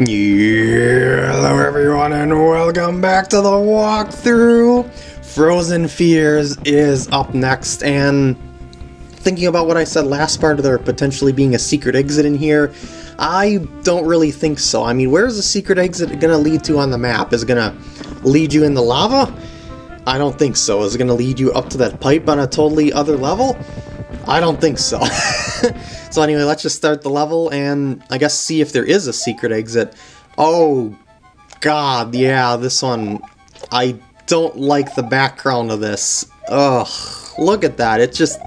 Yeah, hello everyone and welcome back to the walkthrough. Frozen Fears is up next and thinking about what I said last part of there potentially being a secret exit in here, I don't really think so. I mean, where's the secret exit to lead to on the map? Is it to lead you in the lava? I don't think so. Is it to lead you up to that pipe on a totally other level? I don't think so. so anyway, let's just start the level and I guess see if there is a secret exit. Oh, God, yeah, this one. I don't like the background of this. Ugh, look at that. It's just...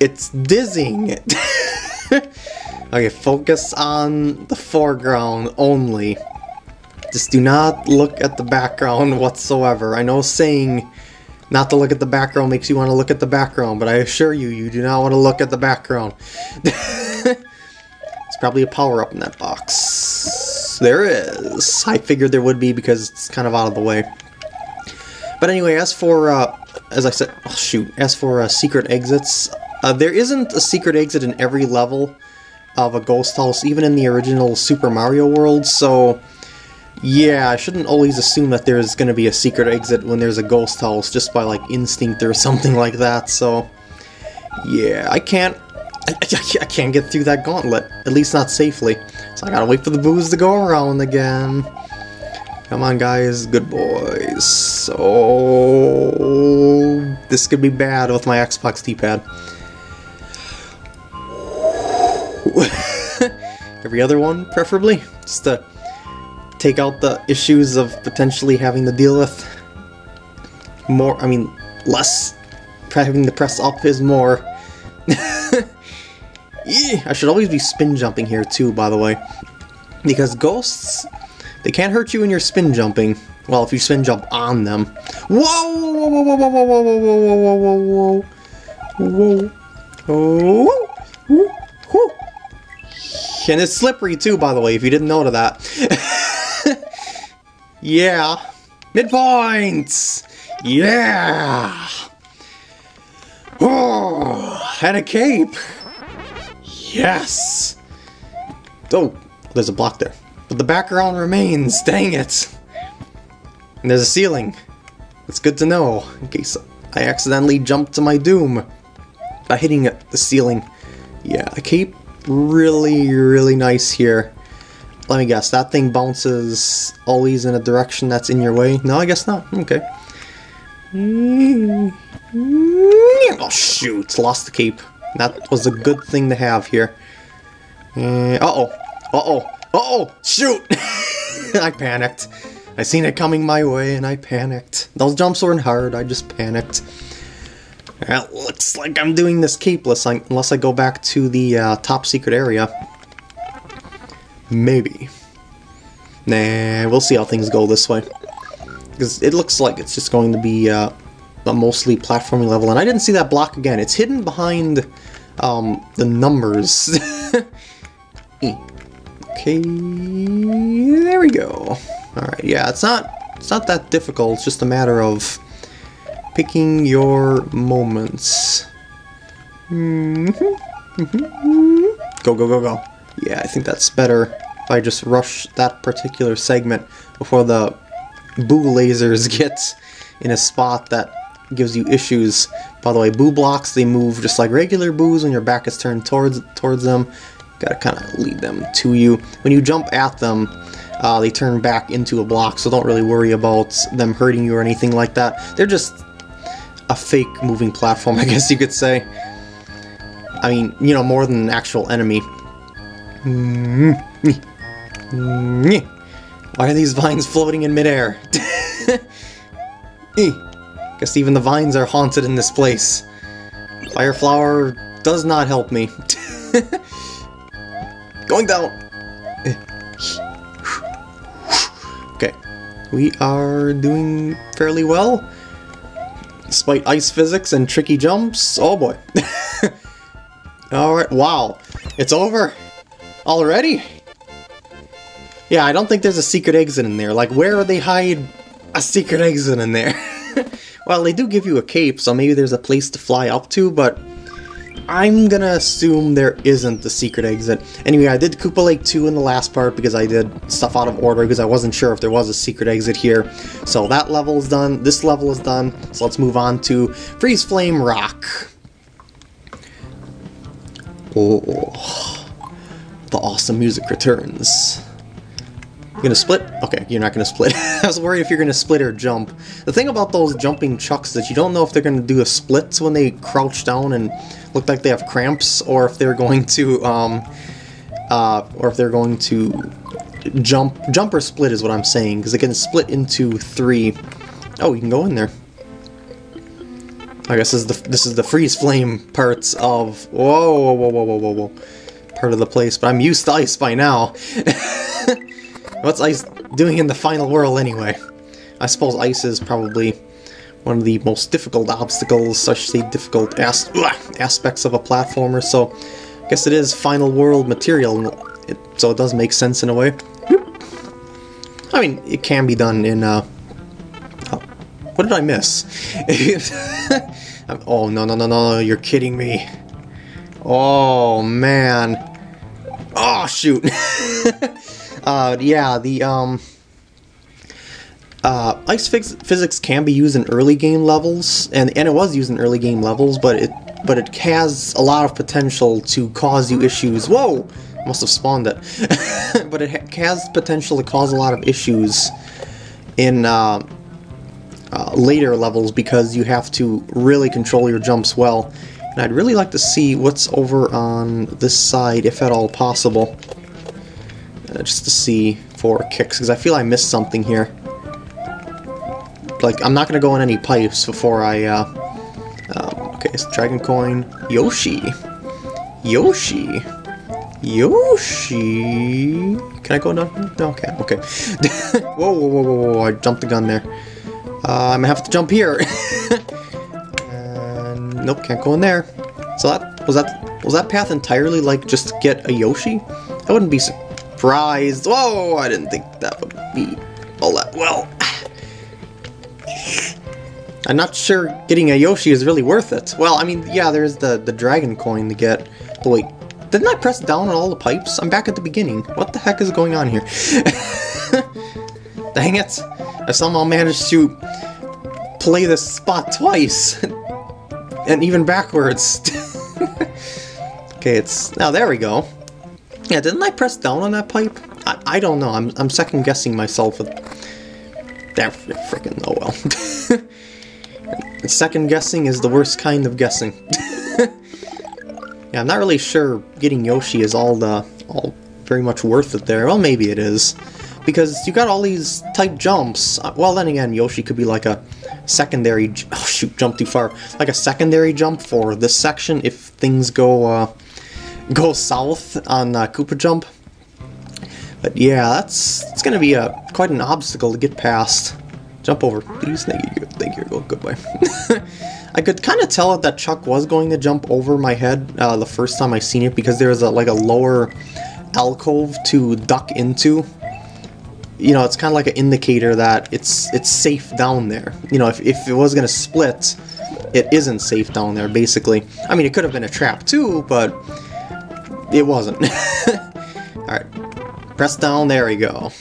It's dizzying. okay, focus on the foreground only. Just do not look at the background whatsoever. I know saying not to look at the background makes you want to look at the background, but I assure you, you do not want to look at the background. It's probably a power-up in that box. There is. I figured there would be because it's kind of out of the way. But anyway, as for, uh, as I said, oh shoot, as for uh, secret exits, uh, there isn't a secret exit in every level of a ghost house, even in the original Super Mario World, so yeah, I shouldn't always assume that there's to be a secret exit when there's a ghost house just by like instinct or something like that, so yeah, I can't I, I, can't get through that gauntlet, at least not safely. So I gotta wait for the boos to go around again. Come on guys, good boys. So this could be bad with my Xbox D-pad. Every other one, preferably, just to take out the issues of potentially having to deal with more, I mean, less having to press up is more. I should always be spin jumping here too, by the way. Because ghosts, they can't hurt you when you're spin jumping. Well, if you spin jump on them. Whoa! Whoa, whoa, whoa, whoa, whoa, whoa, whoa, whoa, whoa, whoa, whoa. Oh! Whoa, whoa. And it's slippery too, by the way, if you didn't know to that. Yeah. Midpoints! Yeah! Oh, and a cape! Yes! Oh, there's a block there. But the background remains, dang it! And there's a ceiling. It's good to know, in case I accidentally jump to my doom by hitting the ceiling. Yeah, a cape really, really nice here. Let me guess, that thing bounces always in a direction that's in your way? No, I guess not. Okay. Oh shoot, lost the cape. That was a good thing to have here. Uh, uh-oh. Uh-oh. Uh-oh! Shoot! I panicked. I seen it coming my way and I panicked. Those jumps weren't hard, I just panicked. It looks like I'm doing this capeless unless I go back to the uh, top secret area. Maybe. Nah, we'll see how things go this way. Because it looks like it's just going to be uh, a mostly platforming level. And I didn't see that block again. It's hidden behind um, the numbers. okay, there we go. Alright, yeah, it's not, it's not that difficult. It's just a matter of picking your moments. Mm -hmm. Mm -hmm. Go, go, go, go. Yeah, I think that's better if I just rush that particular segment before the boo lasers get in a spot that gives you issues. By the way, boo blocks, they move just like regular boos when your back is turned towards towards them. Gotta kind of lead them to you. When you jump at them, uh, they turn back into a block, so don't really worry about them hurting you or anything like that. They're just a fake moving platform, I guess you could say. I mean, you know, more than an actual enemy. Mm-hmm. Mm-hmm. Why are these vines floating in midair? Guess even the vines are haunted in this place. Fireflower does not help me. Going down! okay, we are doing fairly well. Despite ice physics and tricky jumps. Oh boy. Alright, wow. It's over. Already? Yeah, I don't think there's a secret exit in there. Like, where would they hide a secret exit in there? well, they do give you a cape, so maybe there's a place to fly up to, but I'm gonna assume there isn't the secret exit. Anyway, I did Koopa Lake 2 in the last part because I did stuff out of order because I wasn't sure if there was a secret exit here. So that level is done, this level is done, so let's move on to Freeze Flame Rock. Oh, awesome music returns. You gonna split? Okay, you're not gonna split. I was worried if you're gonna split or jump. The thing about those jumping chucks is that you don't know if they're gonna do a split when they crouch down and look like they have cramps, or if they're going to, um, uh, or if they're going to jump. Jump or split is what I'm saying, because it can split into three. Oh, you can go in there. I guess this is the this is the freeze flame parts of whoa whoa whoa whoa whoa whoa part of the place, but I'm used to ice by now. What's ice doing in the final world anyway? I suppose ice is probably one of the most difficult obstacles, such the difficult as aspects of a platformer, so I guess it is final world material, it, so it does make sense in a way. I mean, it can be done in, uh... Oh, what did I miss? oh, no, no, no, no, you're kidding me. Oh, man. Oh, shoot. Uh, yeah, the um, uh, ice physics can be used in early game levels, and and it was used in early game levels, but it but it has a lot of potential to cause you issues. Whoa, must have spawned it, but it ha has potential to cause a lot of issues in uh, uh, later levels because you have to really control your jumps well. And I'd really like to see what's over on this side, if at all possible uh, just to see for kicks, because I feel I missed something here. Like, I'm not going to go in any pipes before I, uh, um, okay, so Dragon Coin, Yoshi, Yoshi, Yoshi, can I go down? No, okay, okay. whoa, whoa, whoa, whoa, whoa, I jumped the gun there. Uh, I'm gonna have to jump here. nope, can't go in there. So that, was that, was that path entirely, like, just to get a Yoshi? I wouldn't be surprised. Whoa, I didn't think that would be all that well. I'm not sure getting a Yoshi is really worth it. Well, I mean, yeah, there's the, the dragon coin to get. But wait, didn't I press down on all the pipes? I'm back at the beginning. What the heck is going on here? Dang it! I somehow managed to play this spot twice. and even backwards. okay, it's... Now, there we go. Yeah, didn't I press down on that pipe? I, I don't know. I'm, I'm second guessing myself. That freaking oh well. second guessing is the worst kind of guessing. yeah, I'm not really sure getting Yoshi is all the all very much worth it there. Well, maybe it is. Because you got all these type jumps. Well, then again, Yoshi could be like a secondary... Oh, shoot, jump too far. Like a secondary jump for this section if things go... Uh, go south on uh, Koopa Jump. But yeah, that's it's gonna be a quite an obstacle to get past. Jump over, please. Thank you. Thank you. Go goodbye. I could kind of tell that Chuck was going to jump over my head uh, the first time I seen it because there's a like a lower alcove to duck into. You know, it's kind of like an indicator that it's it's safe down there. You know, if, if it was gonna split, it isn't safe down there. Basically, I mean, it could have been a trap too, but it wasn't. Alright. Press down, there we go.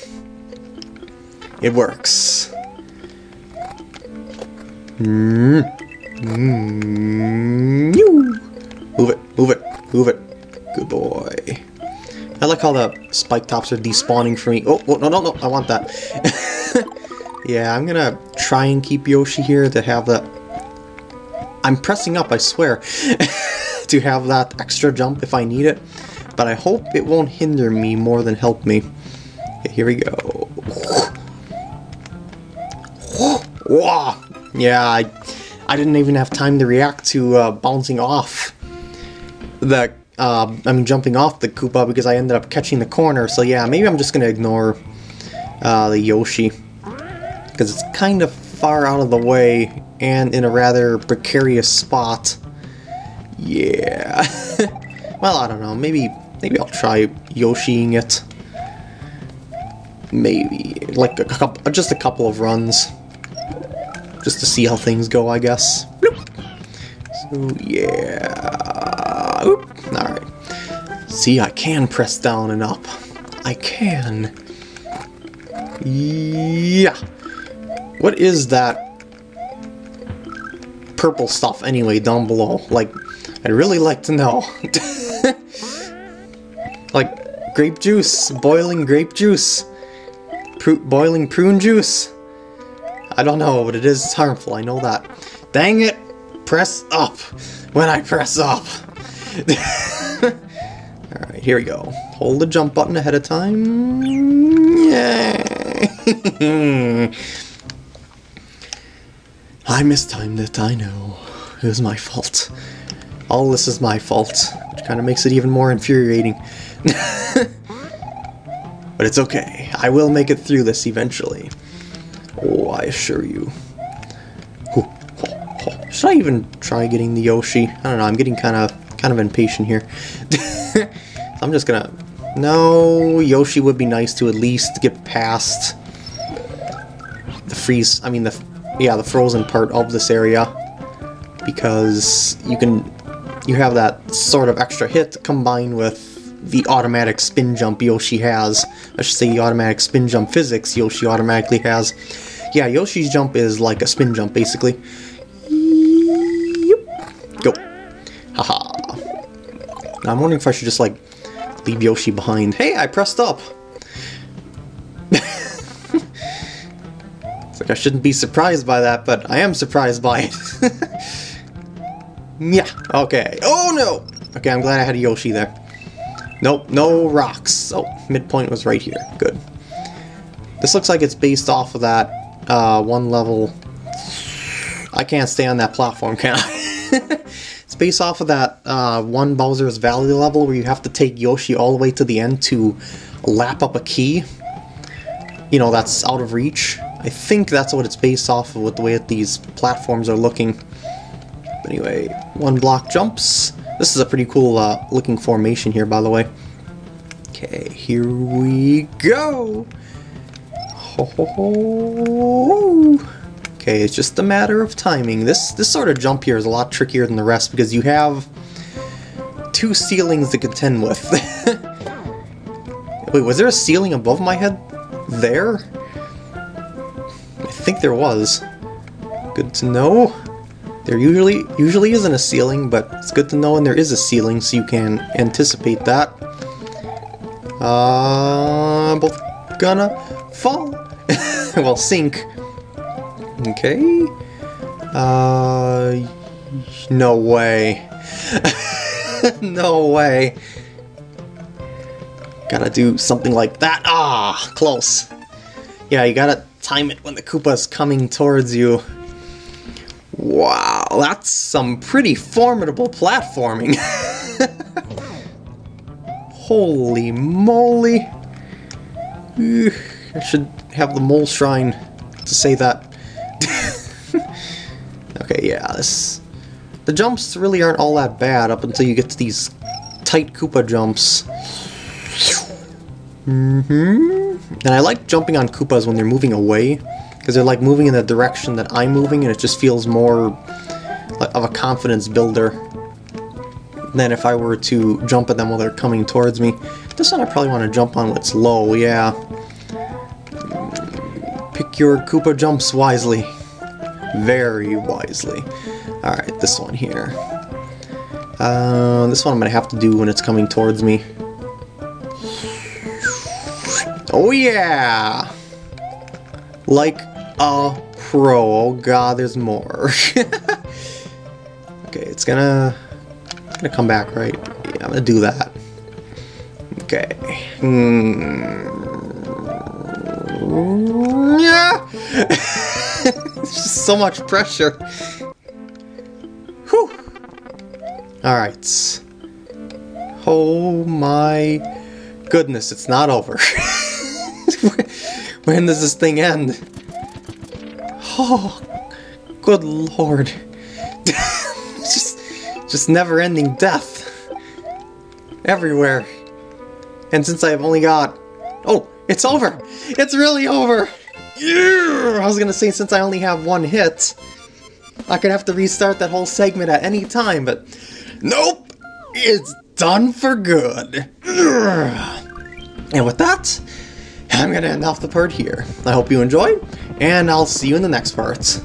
It works. Mm. Mm. Move it, move it, move it. Good boy. I like how the spike tops are despawning for me. Oh, oh no, no, no, I want that. yeah, I'm gonna try and keep Yoshi here to have that... I'm pressing up, I swear. to have that extra jump if I need it, but I hope it won't hinder me more than help me. Okay, here we go. Yeah, I, I didn't even have time to react to uh, bouncing off the, uh, I'm jumping off the Koopa because I ended up catching the corner, so yeah, maybe I'm just gonna ignore uh, the Yoshi. Because it's kind of far out of the way and in a rather precarious spot. Yeah. well, I don't know. Maybe maybe I'll try Yoshiing it. Maybe like a couple, just a couple of runs, just to see how things go. I guess. So yeah. See, I can press down and up. I can. Yeah. What is that purple stuff anyway down below? Like, I'd really like to know. like, grape juice, boiling grape juice, Pru boiling prune juice. I don't know, but it is harmful, I know that. Dang it! Press up when I press up. Alright, here we go. Hold the jump button ahead of time. Yeah. I mistimed it, I know. It was my fault. All this is my fault, which kind of makes it even more infuriating. but it's okay. I will make it through this eventually. Oh, I assure you. Should I even try getting the Yoshi? I don't know, I'm getting kind of kind of impatient here. I'm just gonna... No, Yoshi would be nice to at least get past the freeze... I mean, the yeah, the frozen part of this area. Because you can... You have that sort of extra hit combined with the automatic spin jump Yoshi has. I should say the automatic spin jump physics Yoshi automatically has. Yeah, Yoshi's jump is like a spin jump, basically. Yep. Go. Haha. Now I'm wondering if I should just, like, leave Yoshi behind. Hey, I pressed up! it's like I shouldn't be surprised by that, but I am surprised by it. yeah, okay. Oh, no! Okay, I'm glad I had Yoshi there. Nope, no rocks. Oh, midpoint was right here. Good. This looks like it's based off of that uh, one level... I can't stay on that platform, can I? based off of that uh, one Bowser's Valley level where you have to take Yoshi all the way to the end to lap up a key. You know, that's out of reach. I think that's what it's based off of with the way that these platforms are looking. Anyway, one block jumps. This is a pretty cool uh, looking formation here, by the way. Okay, here we go! Ho, ho, ho. Okay, it's just a matter of timing. This this sort of jump here is a lot trickier than the rest because you have two ceilings to contend with. Wait, was there a ceiling above my head? There? I think there was. Good to know. There usually usually isn't a ceiling, but it's good to know when there is a ceiling so you can anticipate that. Uh, both gonna fall. well, sink. Okay. Uh, no way. no way. Gotta do something like that. Ah, close. Yeah, you gotta time it when the Koopa's coming towards you. Wow, that's some pretty formidable platforming. Holy moly. I should have the mole shrine to say that. Yeah. The jumps really aren't all that bad up until you get to these tight Koopa jumps. Mm-hmm. And I like jumping on Koopas when they're moving away, because they're like moving in the direction that I'm moving, and it just feels more of a confidence builder than if I were to jump at them while they're coming towards me. This one I probably want to jump on when it's low, yeah. Pick your Koopa jumps wisely. Very wisely. Alright, this one here. Uh, this one I'm going to have to do when it's coming towards me. Oh yeah! Like a pro. Oh god, there's more. okay, it's gonna, gonna come back, right? Yeah, I'm gonna do that. Okay. Hmm. Yeah! it's just so much pressure. Whew. Alright. Oh my goodness, it's not over. when does this thing end? Oh, good lord. just, just never-ending death. Everywhere. And since I've only got... Oh, it's over! It's really over! I was gonna say, since I only have one hit, I could have to restart that whole segment at any time, but... Nope! It's done for good. And with that, I'm gonna end off the part here. I hope you enjoyed, and I'll see you in the next part.